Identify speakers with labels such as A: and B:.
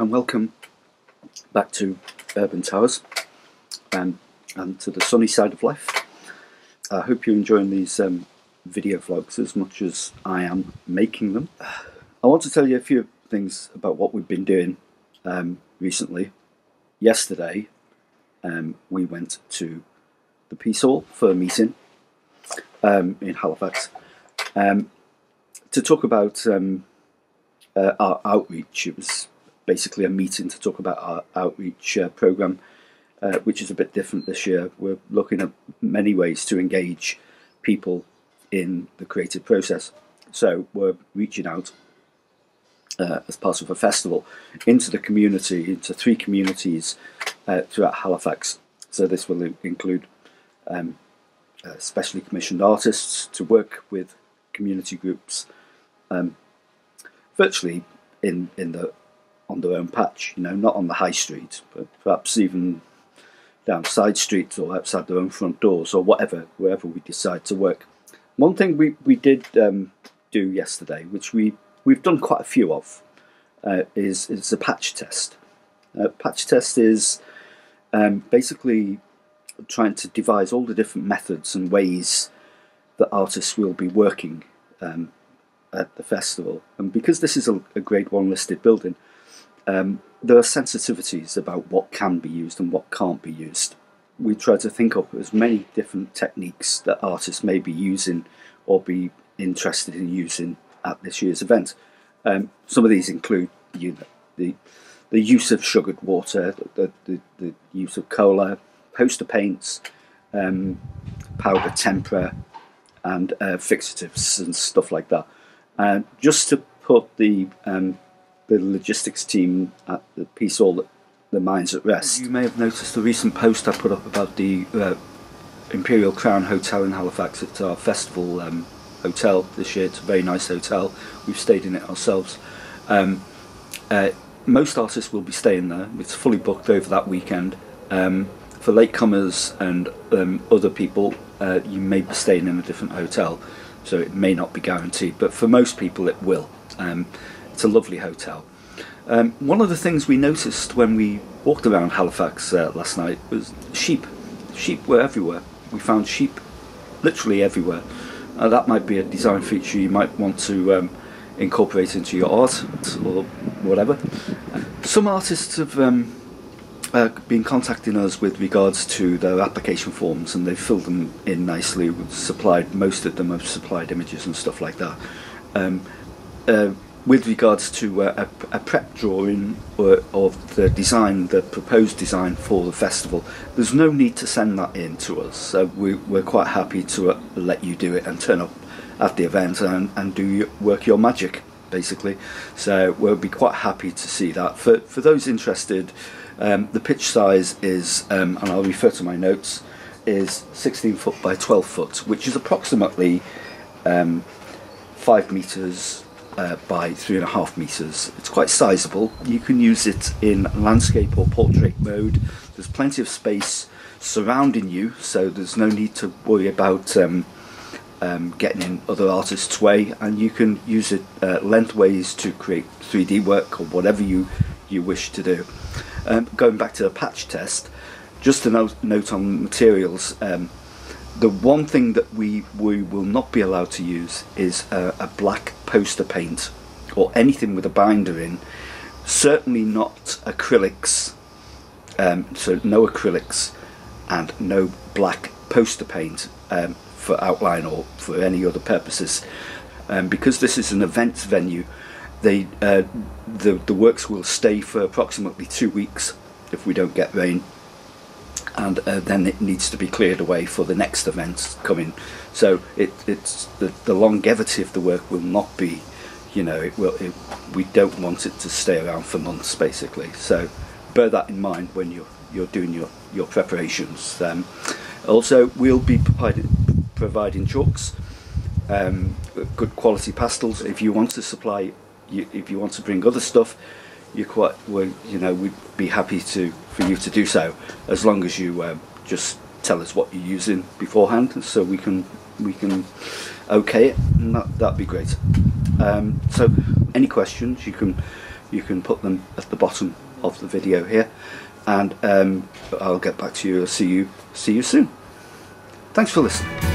A: And welcome back to Urban Towers um, and to the sunny side of life. I hope you're enjoying these um, video vlogs as much as I am making them. I want to tell you a few things about what we've been doing um, recently. Yesterday, um, we went to the Piece Hall for a meeting um, in Halifax to talk about uh, our outreach. It was basically a meeting to talk about our outreach uh, program, uh, which is a bit different this year. We're looking at many ways to engage people in the creative process. So we're reaching out uh, as part of a festival into the community, into three communities uh, throughout Halifax. So this will include um, uh, specially commissioned artists to work with community groups, um, virtually in in the on their own patch. You know, not on the high street, but perhaps even down side streets or outside their own front doors or whatever, wherever we decide to work. One thing we we did um, do yesterday, which we we've done quite a few of, uh, is is a patch test. A patch test is um, basically trying to devise all the different methods and ways that artists will be working um, at the festival. And because this is a, a Grade One listed building, um, there are sensitivities about what can be used and what can't be used. We try to think of as many different techniques that artists may be using or be interested in using at this year's event. Um, some of these include you know, the the use of sugared water, the, the, the use of cola, poster paints, um, powder tempera, and uh, fixatives and stuff like that. Uh, just to put the um, the logistics team at the Piece Hall the minds at rest. You may have noticed the recent post I put up about the uh, Imperial Crown Hotel in Halifax. It's our festival um, hotel this year. It's a very nice hotel. We've stayed in it ourselves. Um, uh, most artists will be staying there. It's fully booked over that weekend. Um, for latecomers and um, other people, uh, you may be staying in a different hotel, so it may not be guaranteed. But for most people, it will. It's a lovely hotel. Um, one of the things we noticed when we walked around Halifax uh, last night was sheep. Sheep were everywhere. We found sheep literally everywhere. Uh, that might be a design feature you might want to um, incorporate into your art or whatever. Some artists have um, uh, been contacting us with regards to their application forms and they've filled them in nicely. Supplied, most of them have supplied images and stuff like that. Um, uh, with regards to uh, a, a, prep drawing of the design, the proposed design for the festival, there's no need to send that in to us. So we, are quite happy to uh, let you do it and turn up at the event and, and do your, work your magic, basically. So we'll be quite happy to see that. For, for those interested, um, the pitch size is, um, and I'll refer to my notes, is 16 foot by 12 foot, which is approximately um, 5 metres uh, by 3.5 metres. It's quite sizable. You can use it in landscape or portrait mode. There's plenty of space surrounding you, so there's no need to worry about um, um, getting in other artists' way, and you can use it uh, lengthways to create 3D work or whatever you, you wish to do. Um, going back to the patch test, just a note, note on materials. Um, the one thing that we, we will not be allowed to use is a, a black poster paint or anything with a binder in. Certainly not acrylics, um, so no acrylics and no black poster paint. Um, for outline or for any other purposes. Um, because this is an events venue, they uh, the the works will stay for approximately two weeks if we don't get rain, and uh, then it needs to be cleared away for the next events coming. So it it's the the longevity of the work will not be, you know, it will. It, we don't want it to stay around for months, basically. So bear that in mind when you're you're doing your your preparations. Um, also, we'll be providing providing chalks, um, good quality pastels. If you want to supply, you, if you want to bring other stuff, you quite, well, you know, we'd be happy to for you to do so, as long as you um, just tell us what you're using beforehand, so we can we can okay it, and that that'd be great. Um, so, any questions you can you can put them at the bottom of the video here and um, I'll get back to you see you see you soon thanks for listening